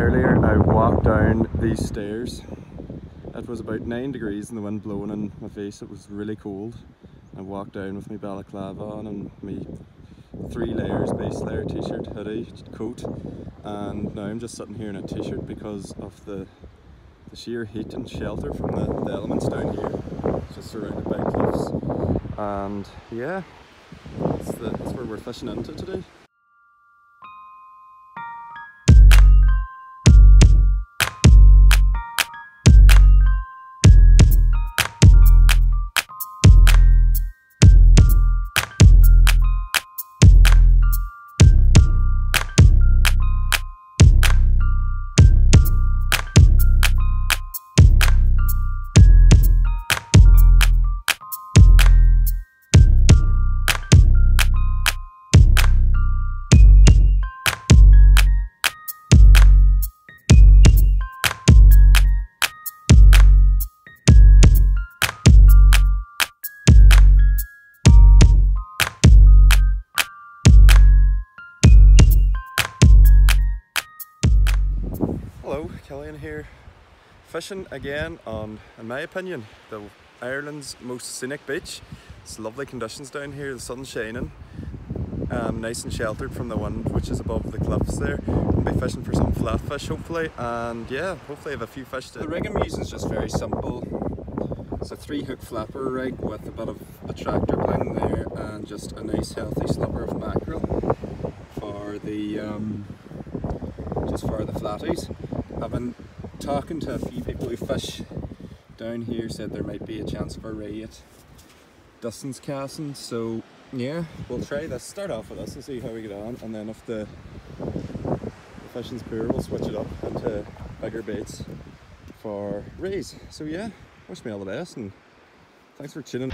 Earlier I walked down these stairs. It was about 9 degrees and the wind blowing in my face. It was really cold. I walked down with my balaclava on and my three layers, base layer t-shirt, hoodie, coat and now I'm just sitting here in a t-shirt because of the, the sheer heat and shelter from the, the elements down here. It's just surrounded by cliffs and yeah, that's, the, that's where we're fishing into today. Fishing again on, in my opinion, the Ireland's most scenic beach. It's lovely conditions down here, the sun's shining, um, nice and sheltered from the wind which is above the cliffs there. I'll be fishing for some flatfish hopefully and yeah, hopefully have a few fish to... The rig I'm using is just very simple. It's a three hook flapper rig with a bit of a tractor bling there and just a nice healthy slipper of mackerel for the um, just for the flatties. Been talking to a few people who fish down here said there might be a chance of a ray at distance casting. So yeah we'll try this. Start off with this and see how we get on. And then if the, the fishing's poor we'll switch it up into bigger baits for rays so yeah wish me all the best and thanks for tuning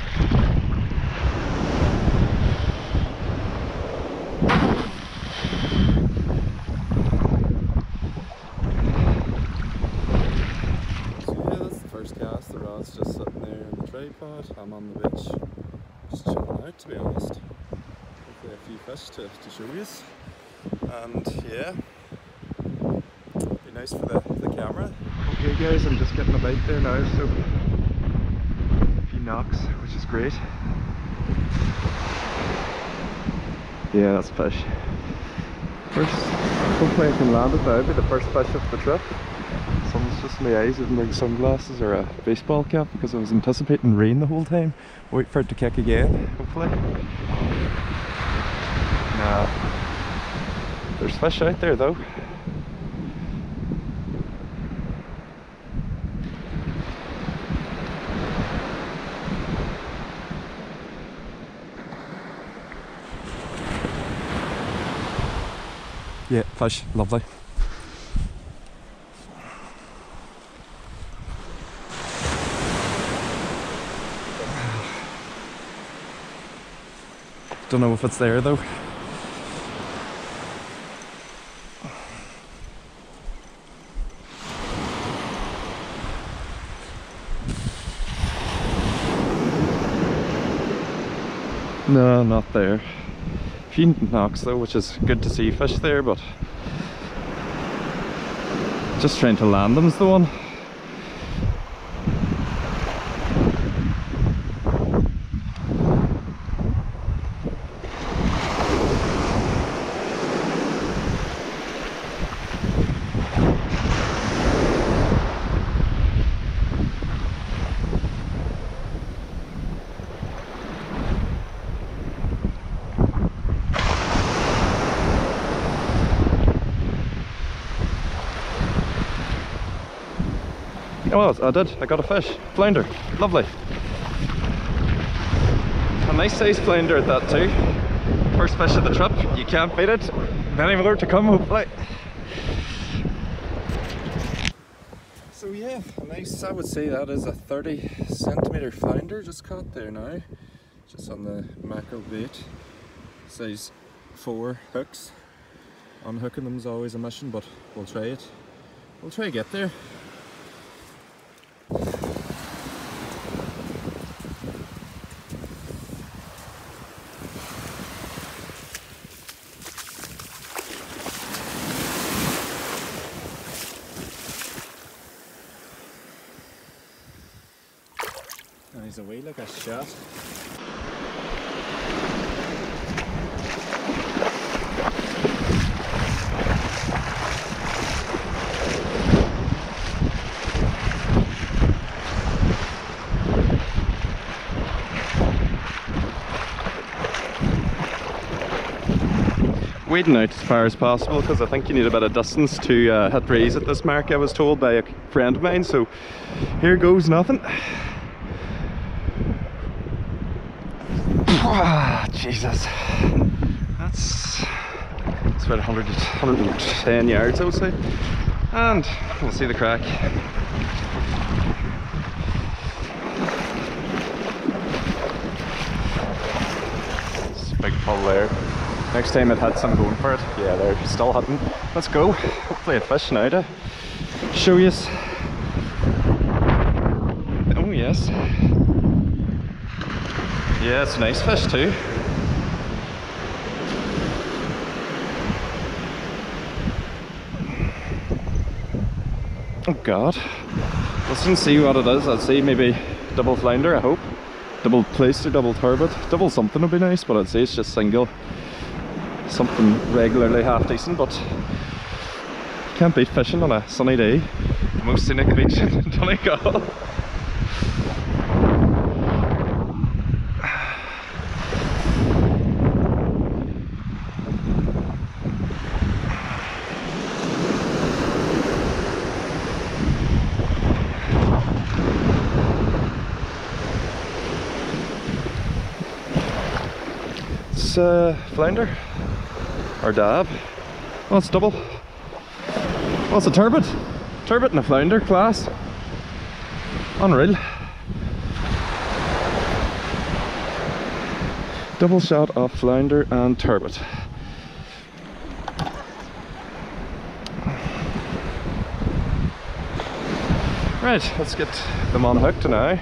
tripod. I'm on the beach, just chilling out to be honest. Hopefully a few fish to, to show you. And yeah, be nice for the, the camera. Okay guys, I'm just getting a bite there now, so a few knocks, which is great. Yeah, that's fish. First, hopefully I can land it now, be the first fish of the trip sun's just my eyes, I didn't sunglasses or a baseball cap because I was anticipating rain the whole time. Wait for it to kick again, hopefully. Nah. There's fish out there though. Yeah, fish, lovely. Don't know if it's there though. No, not there. A Few knocks though, which is good to see fish there, but just trying to land them's the one. Oh, I did. I got a fish. Flounder. Lovely. A nice sized flounder at that too. First fish of the trip. You can't beat it. Many more to come hopefully. So yeah, nice, I would say that is a 30 centimetre flounder just caught there now. Just on the mackerel bait. Size 4 hooks. Unhooking them is always a mission, but we'll try it. We'll try to get there. He's away like a shot. Waiting out as far as possible because I think you need a bit of distance to uh, hit breeze at this mark I was told by a friend of mine so here goes nothing Ah, Jesus that's it's about 100 110 yards I would say and we'll see the crack It's a big pull there Next time it had some going for it. Yeah, they're still hitting. Let's go. Hopefully a fish now to show you. Oh yes. Yeah, it's a nice fish too. Oh god. Let's see what it is. I'll see maybe double flounder, I hope. Double plaice or double turbot. Double something would be nice, but I'd say it's just single something regularly half decent, but can't beat fishing on a sunny day. The most scenic beach in Donegal. Uh, flounder or dab. Oh, it's double. Oh, it's a turbot. Turbot and a flounder class. Unreal. Double shot of flounder and turbot. Right, let's get them on hooked now.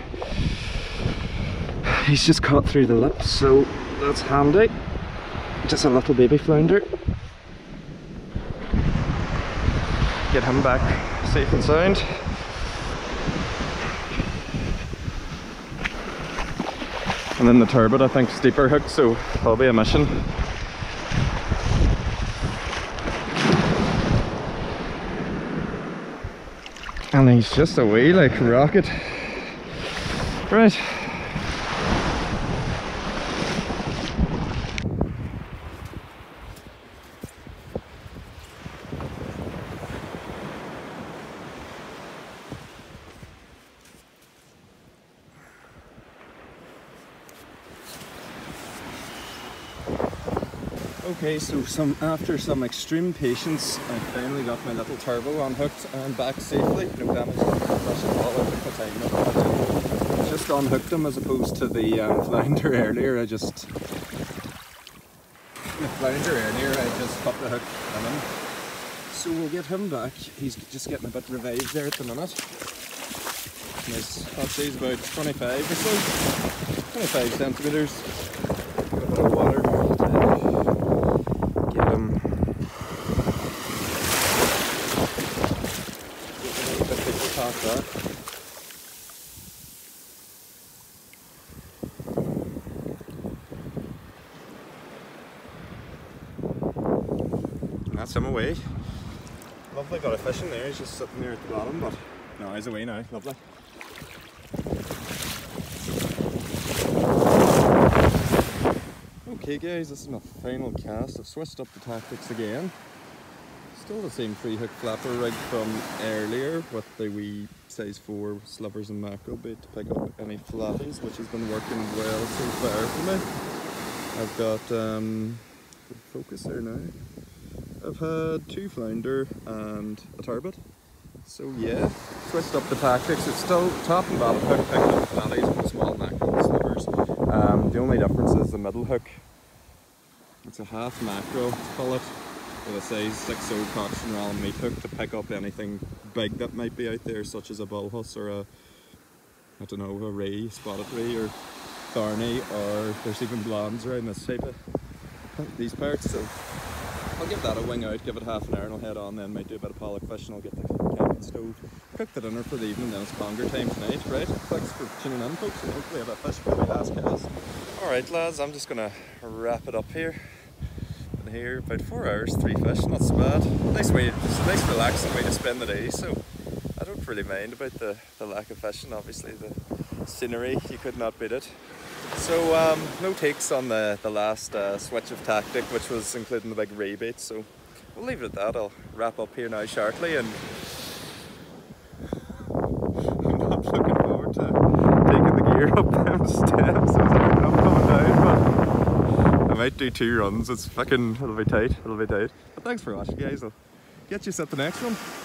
He's just caught through the lip, so that's handy. Just a little baby flounder. Get him back safe and sound. And then the turbot I think steeper hook, so that'll be a mission. And he's just away like rocket. Right. Okay, so some after some extreme patience, I finally got my little turbot unhooked and back safely. No damage. Just unhooked him as opposed to the um, flounder earlier. I just the flounder earlier. I just cut the hook on him. So we'll get him back. He's just getting a bit revived there at the minute. Nice. I'd say he's about 25 or so. 25 centimeters. Got a bit of water. Get him. Get a bit And that's him away. Lovely, got a fish in there. He's just sitting there at the bottom, but no, he's away now. Lovely. Okay guys, this is my final cast. I've switched up the tactics again. Still the same free hook flapper rig from earlier with the wee size 4 slivers and mackerel bait to pick up any flatties, which has been working well so far for me. I've got um, focus there now. I've had two flounder and a turbot. So yeah, switched up the tactics. It's still top and bottom hook picking up flatties with small mackerel and slivers. Um, the only difference is the middle hook. It's a half mackerel, call it, with a size 6.0 old Cox and Rawle meat hook to pick up anything big that might be out there, such as a bullhuss or a, I don't know, a ray, spotted ray or thorny, or there's even blondes around this type of these parts. So I'll give that a wing out, give it half an hour and I'll head on then, might do a bit of pollock fishing, I'll get the camping stove, cook the dinner for the evening, then it's conger time tonight, right? Thanks for tuning in folks, and hopefully have a fish for my last cast. Alright lads, I'm just gonna wrap it up here. Been here about four hours, three fish, not so bad. Nice way, nice relaxing way to spend the day, so I don't really mind about the, the lack of fishing, obviously the scenery, you could not beat it. So um, no takes on the, the last uh, switch of tactic, which was including the big ray rebate. So we'll leave it at that. I'll wrap up here now shortly, and I'm not looking forward to taking the gear up them steps. It's like I'm coming down, but I might do two runs. It's fucking it'll be tight. It'll be tight. But thanks for watching, guys. I'll get you at the next one.